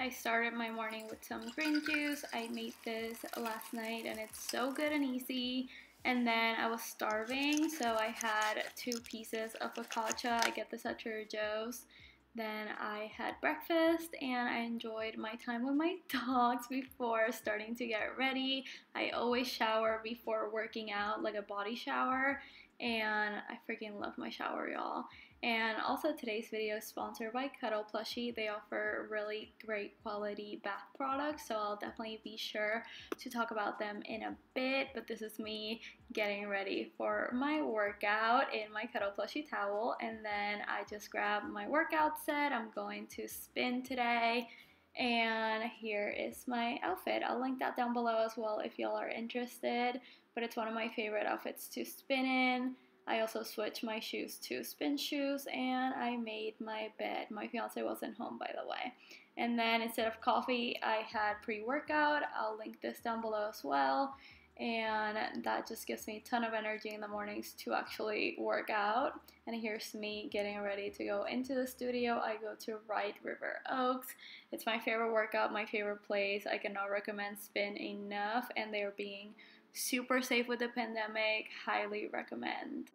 I started my morning with some green juice. I made this last night and it's so good and easy. And then I was starving, so I had two pieces of focaccia. I get this at Trader Joe's. Then I had breakfast and I enjoyed my time with my dogs before starting to get ready. I always shower before working out, like a body shower, and I freaking love my shower, y'all. And also today's video is sponsored by CuddlePlushy. They offer really great quality bath products, so I'll definitely be sure to talk about them in a bit. But this is me getting ready for my workout in my CuddlePlushy towel. And then I just grabbed my workout set. I'm going to spin today. And here is my outfit. I'll link that down below as well if y'all are interested. But it's one of my favorite outfits to spin in. I also switched my shoes to spin shoes and I made my bed. My fiance wasn't home by the way. And then instead of coffee, I had pre-workout. I'll link this down below as well. And that just gives me a ton of energy in the mornings to actually work out. And here's me getting ready to go into the studio. I go to Ride River Oaks. It's my favorite workout, my favorite place. I cannot recommend Spin enough and they're being super safe with the pandemic. Highly recommend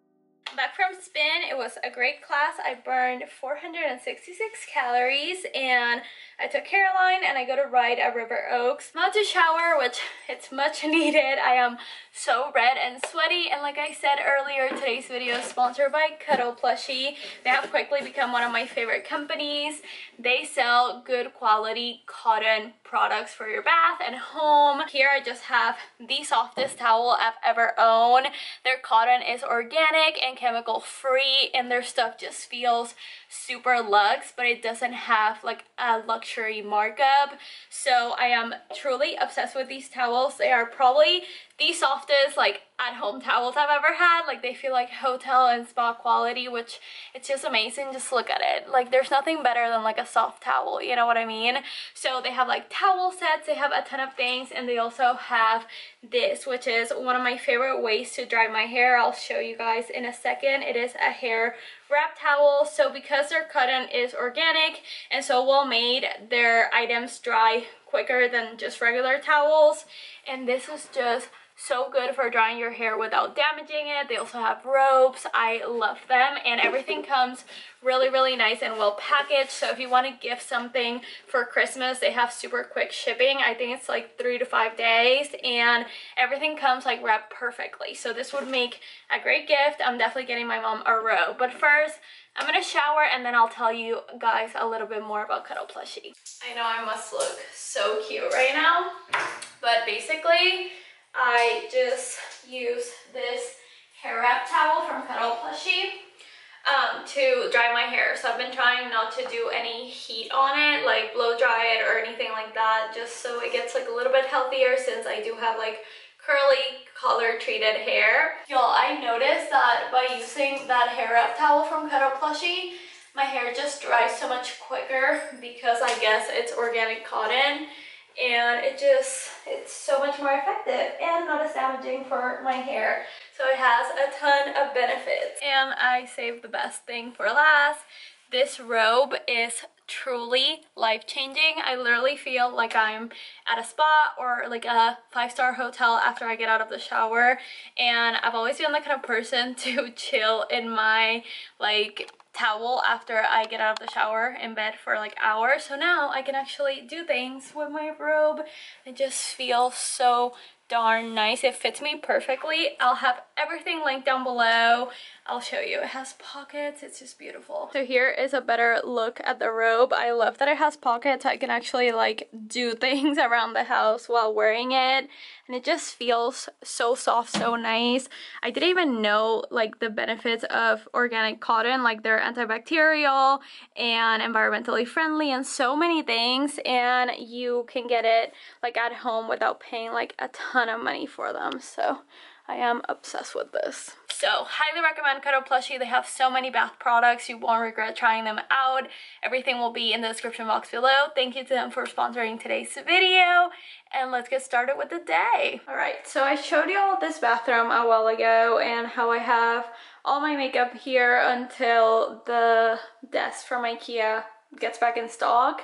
back from spin. It was a great class. I burned 466 calories and I took Caroline and I go to ride at River Oaks. Not to shower, which it's much needed. I am so red and sweaty and like I said earlier, today's video is sponsored by CuddlePlushy. They have quickly become one of my favorite companies. They sell good quality cotton products for your bath and home. Here I just have the softest towel I've ever owned. Their cotton is organic and chemical free and their stuff just feels super luxe but it doesn't have like a luxury markup. So I am truly obsessed with these towels. They are probably the softest like at-home towels I've ever had. Like they feel like hotel and spa quality which it's just amazing. Just look at it. Like there's nothing better than like a soft towel you know what I mean? So they have like towel sets. They have a ton of things. And they also have this which is one of my favorite ways to dry my hair. I'll show you guys in a second. It is a hair wrap towel. So because their cotton is organic and so well made their items dry quicker than just regular towels. And this is just so good for drying your hair without damaging it. They also have ropes. I love them and everything comes really, really nice and well packaged. So if you want to gift something for Christmas, they have super quick shipping. I think it's like three to five days and everything comes like wrapped perfectly. So this would make a great gift. I'm definitely getting my mom a robe. But first, I'm gonna shower and then I'll tell you guys a little bit more about CuddlePlushy. I know I must look so cute right now, but basically, I just use this hair wrap towel from CuddlePlushy um, to dry my hair. So I've been trying not to do any heat on it, like blow dry it or anything like that, just so it gets like a little bit healthier since I do have like curly color treated hair. Y'all, I noticed that by using that hair wrap towel from CuddlePlushy, my hair just dries so much quicker because I guess it's organic cotton and it just it's so much more effective and not as damaging for my hair. So it has a ton of benefits. And I saved the best thing for last. This robe is truly life-changing. I literally feel like I'm at a spa or like a five-star hotel after I get out of the shower. And I've always been the kind of person to chill in my like towel after I get out of the shower in bed for like hours. So now I can actually do things with my robe. It just feels so darn nice. It fits me perfectly. I'll have everything linked down below. I'll show you. It has pockets. It's just beautiful. So here is a better look at the robe. I love that it has pockets. I can actually like do things around the house while wearing it. And it just feels so soft, so nice. I didn't even know like the benefits of organic cotton. Like they're antibacterial and environmentally friendly and so many things. And you can get it like at home without paying like a ton of money for them. So I am obsessed with this. So highly recommend CuddlePlushy. They have so many bath products. You won't regret trying them out. Everything will be in the description box below. Thank you to them for sponsoring today's video. And let's get started with the day. All right, so I showed you all this bathroom a while ago and how I have all my makeup here until the desk from Ikea gets back in stock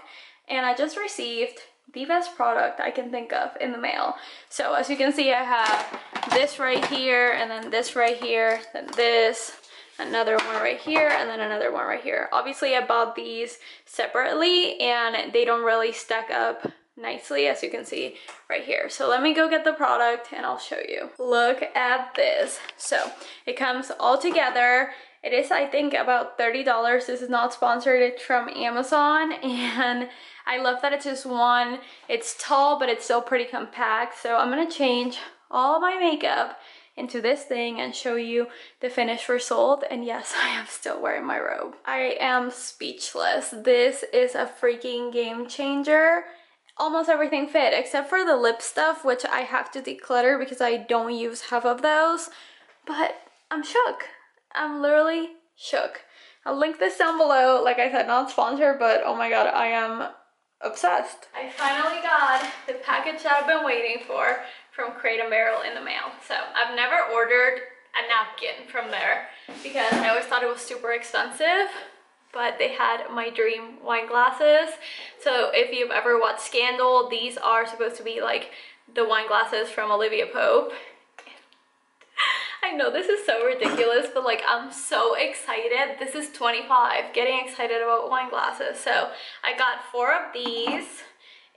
and I just received the best product I can think of in the mail. So as you can see, I have this right here, and then this right here, then this, another one right here, and then another one right here. Obviously, I bought these separately, and they don't really stack up nicely as you can see right here. So let me go get the product and I'll show you. Look at this. So it comes all together. It is I think about $30 this is not sponsored. It's from Amazon and I love that it's just one. It's tall but it's still pretty compact. So I'm gonna change all my makeup into this thing and show you the finished result. And yes I am still wearing my robe. I am speechless. This is a freaking game changer. Almost everything fit except for the lip stuff which I have to declutter because I don't use half of those. But I'm shook. I'm literally shook. I'll link this down below. Like I said not sponsored but oh my god I am obsessed I finally got the package that I've been waiting for from Crate Barrel in the mail so I've never ordered a napkin from there because I always thought it was super expensive but they had my dream wine glasses. So if you've ever watched Scandal, these are supposed to be like the wine glasses from Olivia Pope. I know this is so ridiculous, but like I'm so excited. This is 25, getting excited about wine glasses. So I got four of these.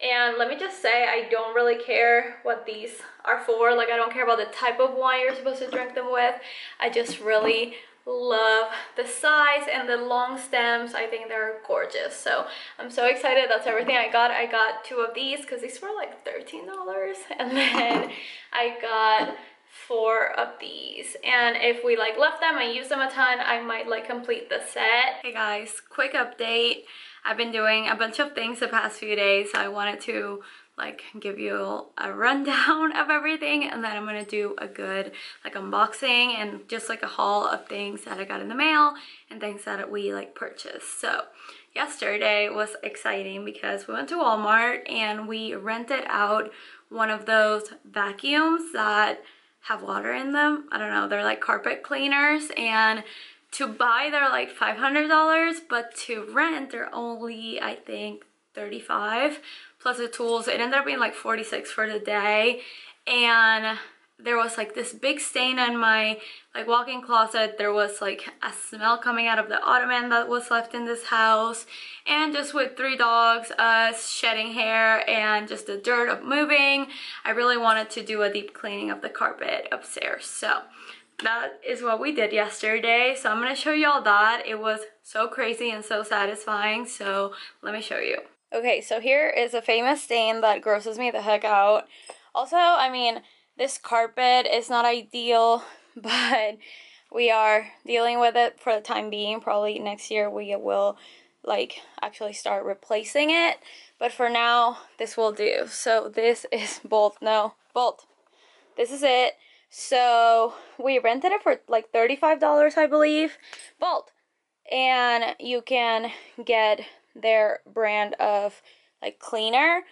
And let me just say, I don't really care what these are for. Like, I don't care about the type of wine you're supposed to drink them with. I just really love the size and the long stems i think they're gorgeous so i'm so excited that's everything i got i got two of these because these were like 13 dollars and then i got four of these. And if we like left them and use them a ton i might like complete the set. Hey guys quick update. I've been doing a bunch of things the past few days so i wanted to like give you a rundown of everything and then I'm gonna do a good like unboxing and just like a haul of things that I got in the mail and things that we like purchased. So yesterday was exciting because we went to Walmart and we rented out one of those vacuums that have water in them. I don't know, they're like carpet cleaners and to buy they're like $500 but to rent they're only I think 35 plus the tools. It ended up being like 46 for the day. And there was like this big stain on my like walk-in closet. There was like a smell coming out of the ottoman that was left in this house. And just with three dogs, us shedding hair and just the dirt of moving, I really wanted to do a deep cleaning of the carpet upstairs. So that is what we did yesterday. So I'm going to show you all that. It was so crazy and so satisfying. So let me show you. Okay, so here is a famous stain that grosses me the heck out. Also, I mean, this carpet is not ideal, but we are dealing with it for the time being. Probably next year we will like actually start replacing it. But for now, this will do. So this is bolt, no, bolt. This is it. So we rented it for like $35, I believe. Bolt. And you can get their brand of like cleaner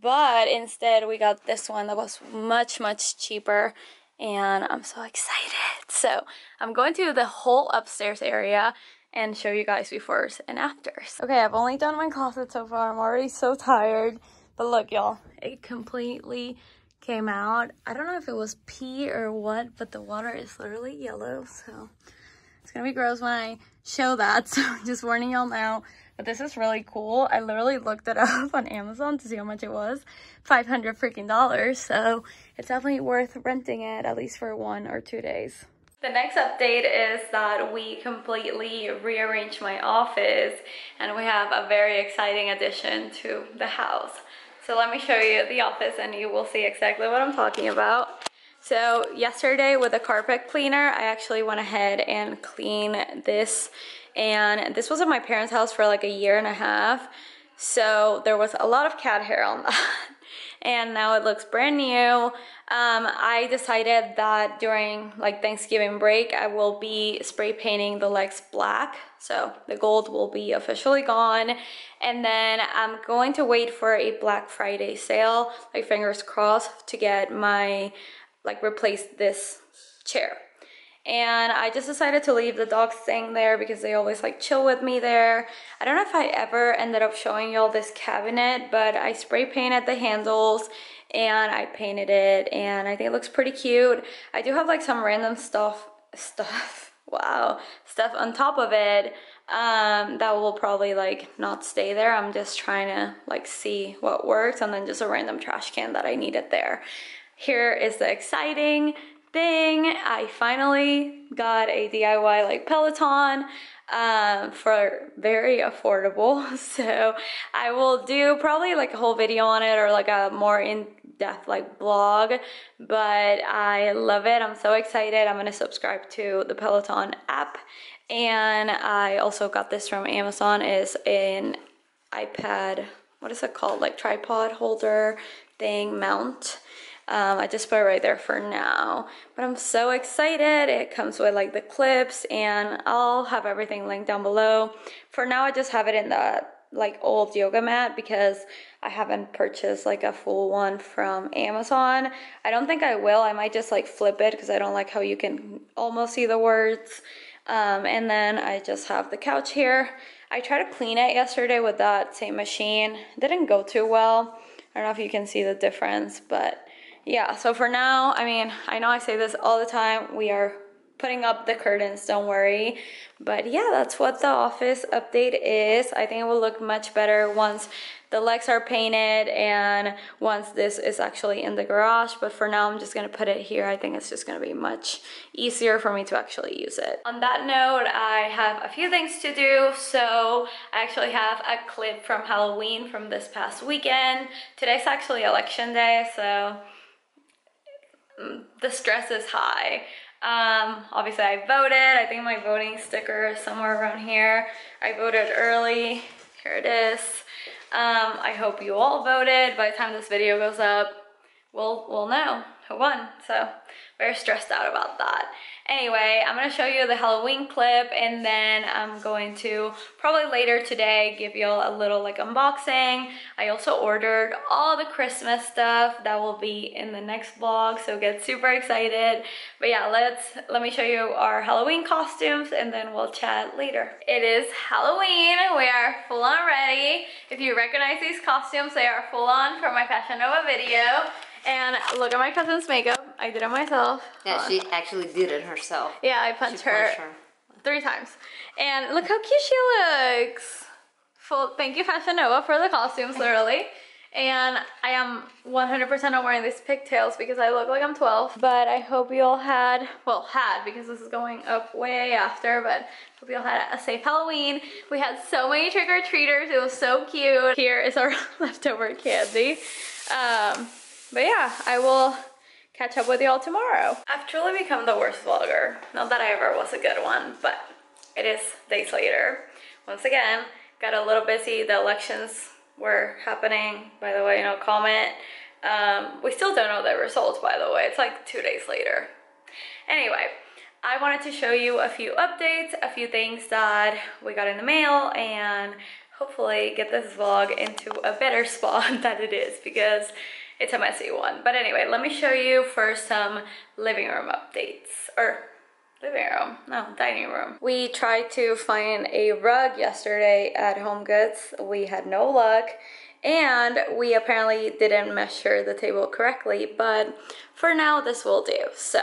but instead we got this one that was much much cheaper and I'm so excited. So I'm going to the whole upstairs area and show you guys befores and afters. Okay I've only done my closet so far. I'm already so tired. But look y'all it completely came out. I don't know if it was pee or what but the water is literally yellow so it's gonna be gross when I show that. So just warning y'all now but this is really cool. I literally looked it up on Amazon to see how much it was. 500 freaking dollars. So it's definitely worth renting it at least for one or two days. The next update is that we completely rearranged my office and we have a very exciting addition to the house. So let me show you the office and you will see exactly what I'm talking about. So yesterday with a carpet cleaner, I actually went ahead and cleaned this and this was at my parents' house for like a year and a half. So there was a lot of cat hair on that. and now it looks brand new. Um, I decided that during like Thanksgiving break, I will be spray painting the legs black. So the gold will be officially gone. And then I'm going to wait for a Black Friday sale, like fingers crossed, to get my, like replace this chair and I just decided to leave the dogs staying there because they always like chill with me there. I don't know if I ever ended up showing y'all this cabinet, but I spray painted the handles and I painted it and I think it looks pretty cute. I do have like some random stuff, stuff, wow, stuff on top of it um, that will probably like not stay there. I'm just trying to like see what works and then just a random trash can that I needed there. Here is the exciting thing. I finally got a DIY like Peloton um, for very affordable. So I will do probably like a whole video on it or like a more in-depth like blog, but I love it. I'm so excited. I'm gonna subscribe to the Peloton app and I also got this from Amazon is an iPad what is it called like tripod holder thing mount um, I just put it right there for now but I'm so excited it comes with like the clips and I'll have everything linked down below for now I just have it in the like old yoga mat because I haven't purchased like a full one from Amazon I don't think I will I might just like flip it because I don't like how you can almost see the words um, and then I just have the couch here. I tried to clean it yesterday with that same machine. didn't go too well. I don't know if you can see the difference, but yeah, so for now, I mean, I know I say this all the time, we are putting up the curtains, don't worry. But yeah, that's what the office update is. I think it will look much better once the legs are painted and once this is actually in the garage. But for now, I'm just gonna put it here. I think it's just gonna be much easier for me to actually use it. On that note, I have a few things to do. So I actually have a clip from Halloween from this past weekend. Today's actually election day, so the stress is high. Um, obviously I voted. I think my voting sticker is somewhere around here. I voted early. Here it is. Um, I hope you all voted. By the time this video goes up, we'll, we'll know who won. So very stressed out about that. Anyway, I'm gonna show you the Halloween clip and then I'm going to probably later today give you all a little like unboxing. I also ordered all the Christmas stuff that will be in the next vlog, so get super excited. But yeah, let's let me show you our Halloween costumes and then we'll chat later. It is Halloween. We are full on ready. If you recognize these costumes, they are full on from my Fashion Nova video. And look at my cousin's makeup. I did it myself. Yeah, she actually did it herself. Yeah, I punched her, her, three times. And look how cute she looks. Full, thank you Fashion Nova for the costumes, literally. And I am 100% not wearing these pigtails because I look like I'm 12. But I hope you all had, well, had because this is going up way after, but hope you all had a safe Halloween. We had so many trick-or-treaters. It was so cute. Here is our leftover candy. Um, but yeah, I will catch up with y'all tomorrow. I've truly become the worst vlogger. Not that I ever was a good one, but it is days later. Once again, got a little busy. The elections were happening, by the way, know, comment. Um, we still don't know the results, by the way. It's like two days later. Anyway, I wanted to show you a few updates, a few things that we got in the mail, and hopefully get this vlog into a better spot than it is because it's a messy one. But anyway, let me show you first some living room updates. Or living room, no, dining room. We tried to find a rug yesterday at Home Goods. We had no luck. And we apparently didn't measure the table correctly, but for now this will do. So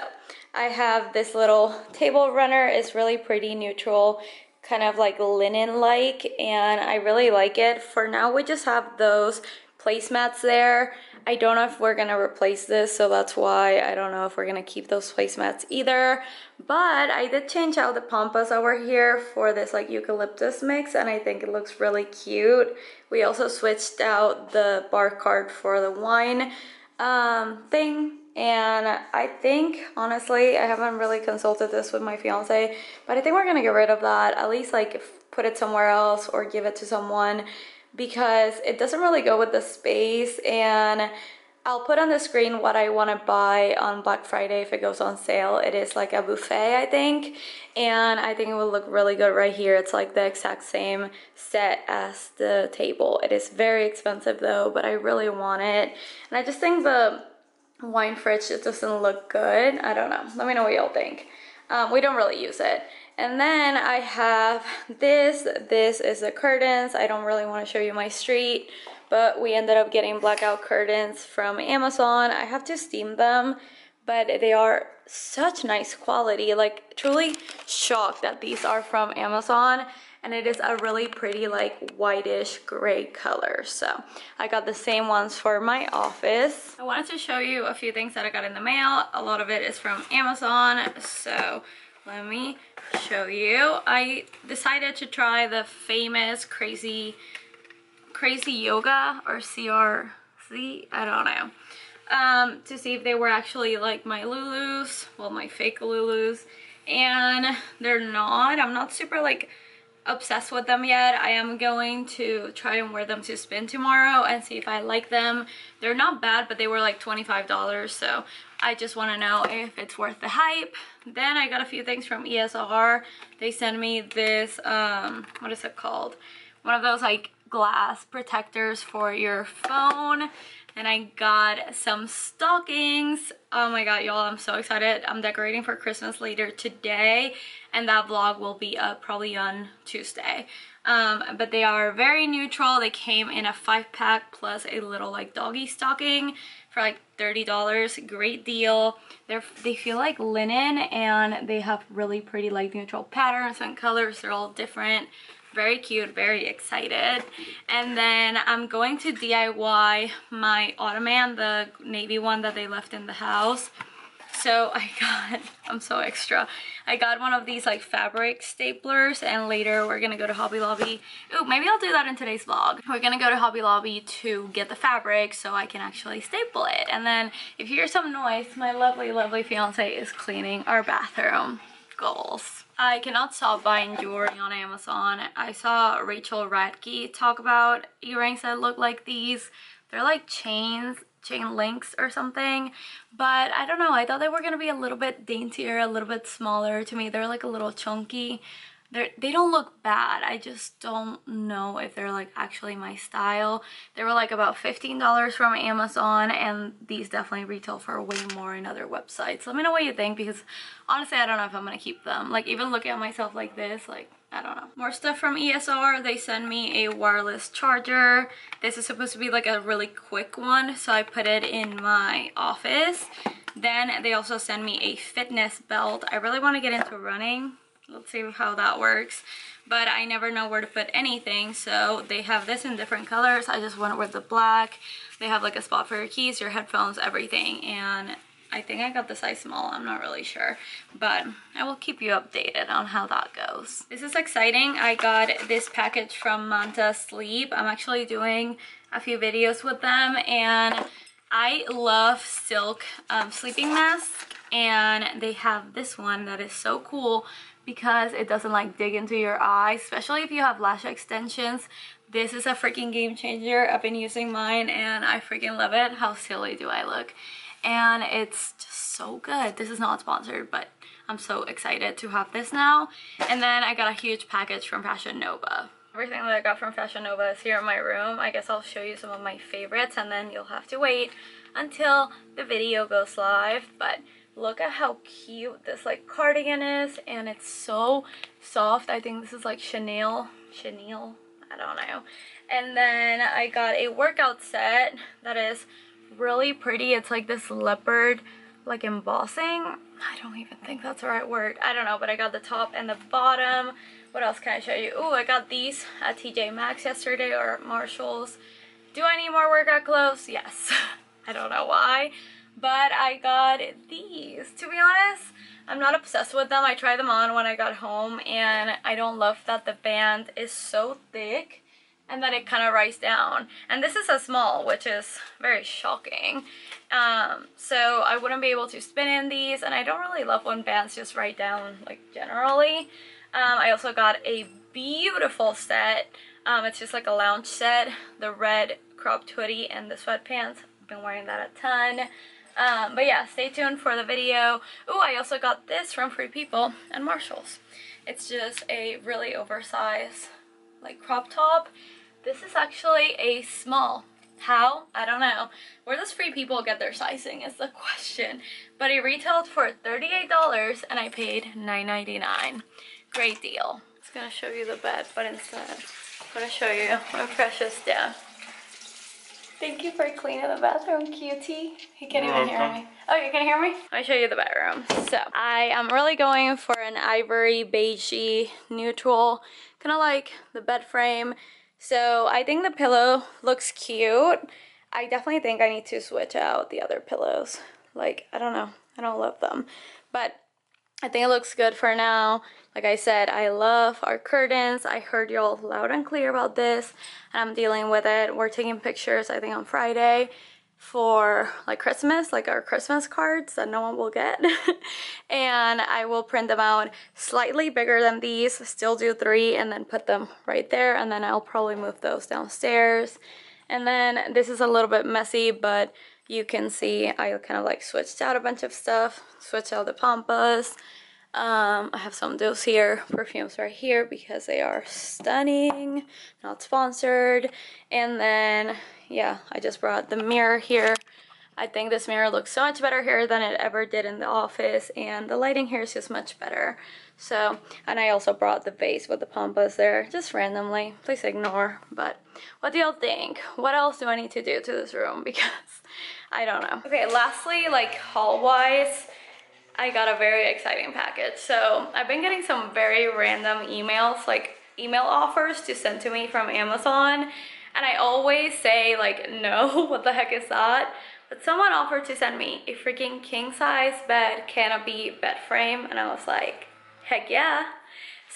I have this little table runner. It's really pretty neutral kind of like linen like and I really like it. For now we just have those placemats there. I don't know if we're gonna replace this, so that's why I don't know if we're gonna keep those placemats either. But I did change out the pampas over here for this like eucalyptus mix, and I think it looks really cute. We also switched out the bar card for the wine um, thing. And I think, honestly, I haven't really consulted this with my fiance, but I think we're gonna get rid of that. At least like put it somewhere else or give it to someone because it doesn't really go with the space and I'll put on the screen what I want to buy on Black Friday if it goes on sale. It is like a buffet, I think, and I think it will look really good right here. It's like the exact same set as the table. It is very expensive though, but I really want it. And I just think the wine fridge, it doesn't look good. I don't know. Let me know what y'all think. Um, we don't really use it. And then I have this. This is the curtains. I don't really want to show you my street, but we ended up getting blackout curtains from Amazon. I have to steam them, but they are such nice quality. Like, truly shocked that these are from Amazon and it is a really pretty like whitish gray color so I got the same ones for my office I wanted to show you a few things that I got in the mail a lot of it is from Amazon so let me show you. I decided to try the famous crazy crazy yoga or CRZ I don't know um, to see if they were actually like my Lulus well my fake Lulus and they're not. I'm not super like obsessed with them yet. I am going to try and wear them to spin tomorrow and see if I like them. They're not bad, but they were like $25, so I just want to know if it's worth the hype. Then I got a few things from ESR. They sent me this, um, what is it called? One of those like glass protectors for your phone and I got some stockings. Oh my god, y'all, I'm so excited. I'm decorating for Christmas later today, and that vlog will be up probably on Tuesday. Um, but they are very neutral. They came in a five pack plus a little like doggy stocking for like $30. Great deal. They're, they feel like linen and they have really pretty like neutral patterns and colors. They're all different very cute very excited. And then i'm going to diy my ottoman the navy one that they left in the house. So i got i'm so extra. I got one of these like fabric staplers and later we're gonna go to hobby lobby. Oh maybe i'll do that in today's vlog. We're gonna go to hobby lobby to get the fabric so i can actually staple it. And then if you hear some noise my lovely lovely fiance is cleaning our bathroom goals I cannot stop buying jewelry on Amazon. I saw Rachel Radke talk about earrings that look like these. They're like chains, chain links or something. But I don't know, I thought they were to be a little bit daintier, a little bit smaller. To me, they're like a little chunky they're, they don't look bad. I just don't know if they're like actually my style. They were like about $15 from Amazon and these definitely retail for way more in other websites. Let me know what you think because honestly I don't know if I'm gonna keep them. Like even looking at myself like this, like I don't know. More stuff from ESR. They send me a wireless charger. This is supposed to be like a really quick one so I put it in my office. Then they also send me a fitness belt. I really want to get into running let's see how that works. But I never know where to put anything so they have this in different colors. I just went with the black. They have like a spot for your keys your headphones everything and I think I got the size small I'm not really sure. But I will keep you updated on how that goes. This is exciting. I got this package from Manta Sleep. I'm actually doing a few videos with them and I love silk um, sleeping masks and they have this one that is so cool because it doesn't like dig into your eyes, especially if you have lash extensions. This is a freaking game changer. I've been using mine and I freaking love it. How silly do I look? And it's just so good. This is not sponsored, but I'm so excited to have this now. And then I got a huge package from Fashion Nova. Everything that I got from Fashion Nova is here in my room. I guess I'll show you some of my favorites and then you'll have to wait until the video goes live. But look at how cute this like cardigan is and it's so soft. I think this is like chanel chanel i don't know. And then i got a workout set that is really pretty. It's like this leopard like embossing. I don't even think that's the right word. I don't know but i got the top and the bottom. What else can i show you? Oh i got these at tj maxx yesterday or marshalls. Do i need more workout clothes? Yes. I don't know why but I got these. To be honest, I'm not obsessed with them. I tried them on when I got home and I don't love that the band is so thick and that it kind of rises down. And this is a small, which is very shocking. Um, so I wouldn't be able to spin in these and I don't really love when bands just ride down like generally. Um, I also got a beautiful set. Um, it's just like a lounge set. The red cropped hoodie and the sweatpants. I've been wearing that a ton. Um, but yeah, stay tuned for the video. Oh, I also got this from Free People and Marshalls. It's just a really oversized like crop top. This is actually a small. How? I don't know. Where does free people get their sizing is the question. But it retailed for $38 and I paid $9.99. Great deal. I was gonna show you the bed, but instead I'm gonna show you my precious dad. Thank you for cleaning the bathroom, cutie. He can't even hear me. Oh, you can hear me? Let me show you the bedroom. So, I am really going for an ivory, beigey, neutral, kind of like the bed frame. So, I think the pillow looks cute. I definitely think I need to switch out the other pillows. Like, I don't know. I don't love them. But I think it looks good for now. Like I said, I love our curtains. I heard y'all loud and clear about this. And I'm dealing with it. We're taking pictures, I think, on Friday for like Christmas, like our Christmas cards that no one will get. and I will print them out slightly bigger than these, still do three, and then put them right there. And then I'll probably move those downstairs. And then this is a little bit messy, but you can see I kind of like switched out a bunch of stuff, switched out the pampas. Um, I have some of those here, perfumes right here because they are stunning, not sponsored. And then, yeah, I just brought the mirror here. I think this mirror looks so much better here than it ever did in the office and the lighting here is just much better. So, and I also brought the vase with the pampas there, just randomly. Please ignore, but what do y'all think? What else do I need to do to this room? Because I don't know. Okay, lastly, like haul-wise, I got a very exciting package. So I've been getting some very random emails, like email offers to send to me from Amazon. And I always say like, no, what the heck is that? But someone offered to send me a freaking king size bed canopy bed frame. And I was like, heck yeah.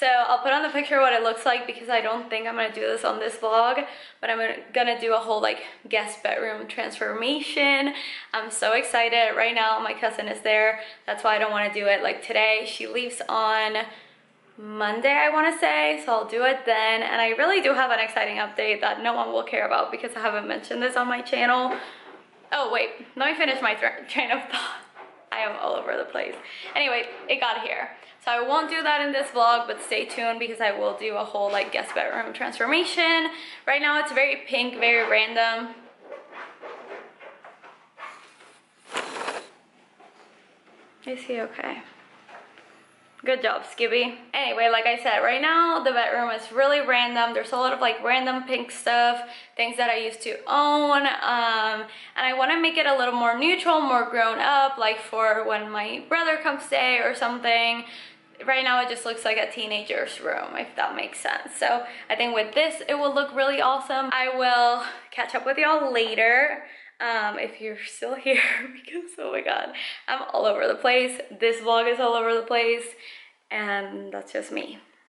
So I'll put on the picture what it looks like because I don't think I'm gonna do this on this vlog, but I'm gonna do a whole like guest bedroom transformation. I'm so excited. Right now my cousin is there. That's why I don't wanna do it like today. She leaves on Monday, I wanna say, so I'll do it then. And I really do have an exciting update that no one will care about because I haven't mentioned this on my channel. Oh wait, let me finish my train of thought. I am all over the place. Anyway, it got here. So I won't do that in this vlog, but stay tuned because I will do a whole like guest bedroom transformation. Right now it's very pink, very random. Is he okay? Good job, Skibby. Anyway, like I said, right now the bedroom is really random. There's a lot of like random pink stuff, things that I used to own. Um, and I want to make it a little more neutral, more grown up, like for when my brother comes stay or something right now it just looks like a teenager's room if that makes sense so i think with this it will look really awesome i will catch up with y'all later um, if you're still here because oh my god i'm all over the place. This vlog is all over the place. And that's just me